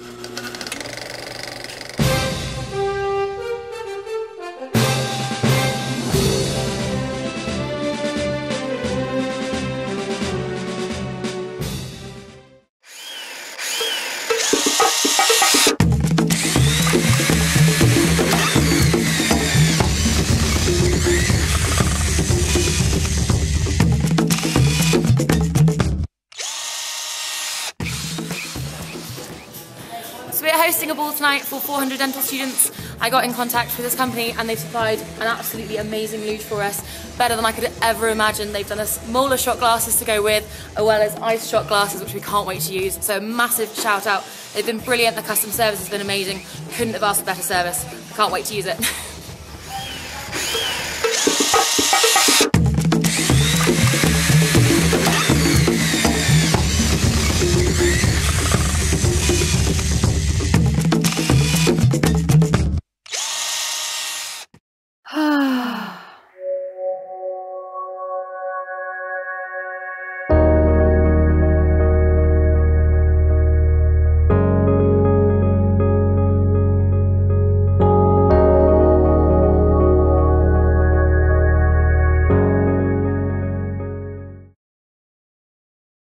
Mm-hmm. So we're hosting a ball tonight for 400 dental students. I got in contact with this company and they've supplied an absolutely amazing luge for us, better than I could ever imagine. They've done us molar shot glasses to go with, as well as ice shot glasses, which we can't wait to use. So a massive shout out. They've been brilliant, the customer service has been amazing. Couldn't have asked for better service. Can't wait to use it. Ah.